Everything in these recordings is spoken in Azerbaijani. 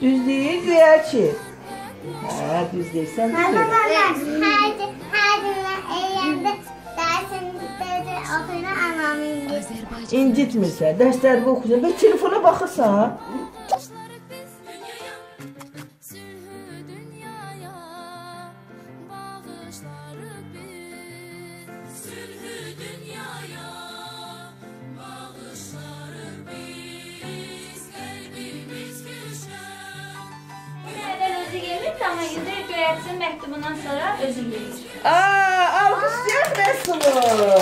Düz değil diğer. Ha düz değil de söyle. Her, her gün elimde dersinde okuyun anam incitmir. İncitmirsən, dərsləri oxuyursan, bir telefona baxırsan. Sülhü dünyaya ama yüzde görevsin məktubundan sonra özüm bilir. Aa, alkışlıyor Mesut'u.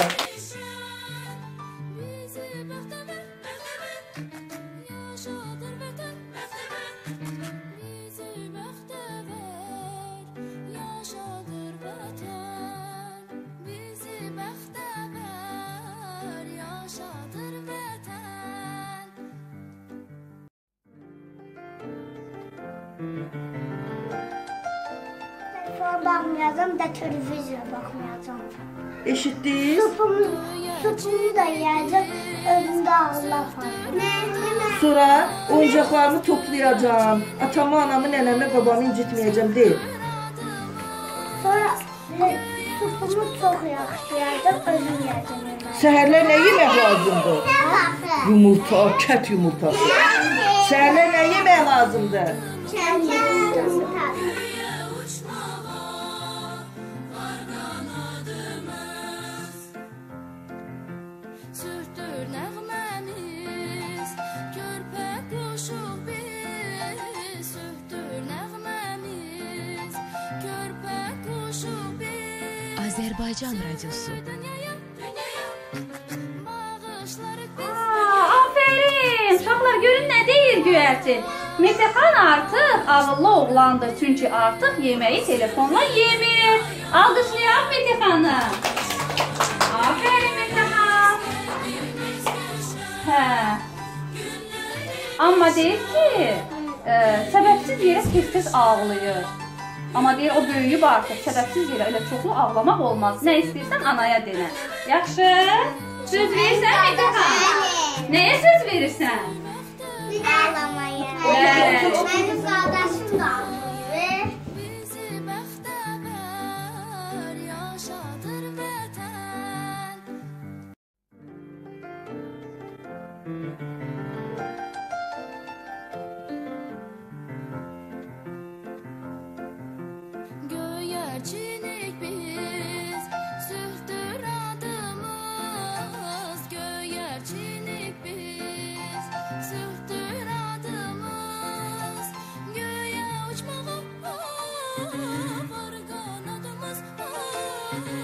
Telefona bakmayacağım da televizyona bakmayacağım. Eşitdiniz? Supumu, supumu da var. Ne? Ne? Sonra oyuncaqlarımı toplayacağam. Atamı, anamı, nənəmi, babamı incitməyəcəm deyil. Sonra e, supumu çok yaxşı yiyeceğim. Özüm yiyeceğim. Səhərlər nə yemək lazımdır? Yumurta, kət yumurtası. Səhərlər nə yemək lazımdır? Sürtür Azərbaycan radiosu. Aferin! Uşaqlar görün nə deyir göyərçin. Metehan artıq ağıllı oğlandır, çünki artıq yeməyi telefonla yemir. Alqışlayaq Metehanı. Aferin Metehan. Hə. Amma deyir ki, e, səbəbsiz yerə tez-tez ağlayır. Amma deyir o böyüyüb artıq səbəbsiz yerə elə çoxlu ağlamaq olmaz. Nə istəyirsən anaya denə. Yaxşı? Söz verirsən Metehan? Nəyə söz verirsən?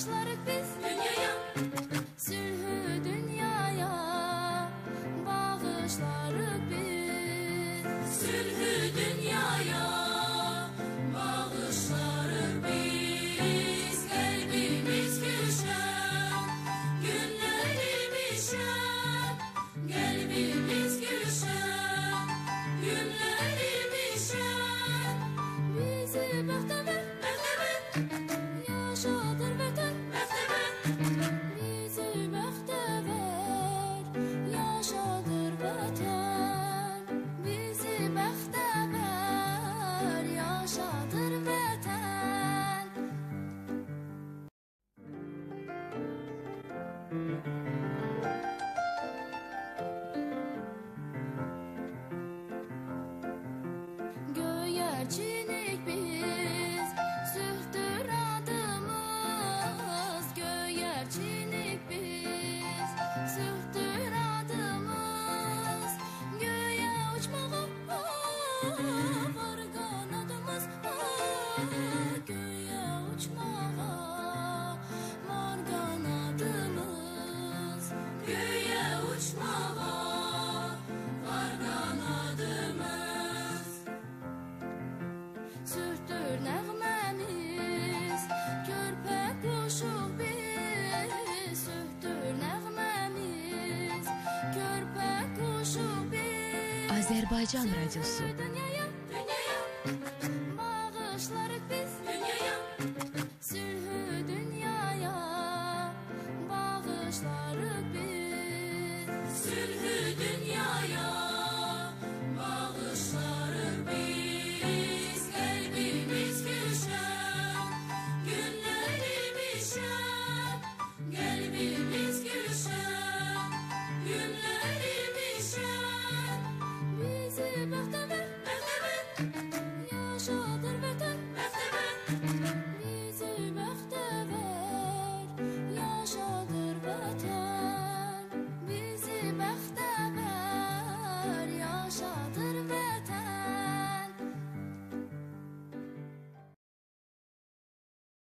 just let it be Azerbaycan Radyosu. Dünyaya, dünyaya.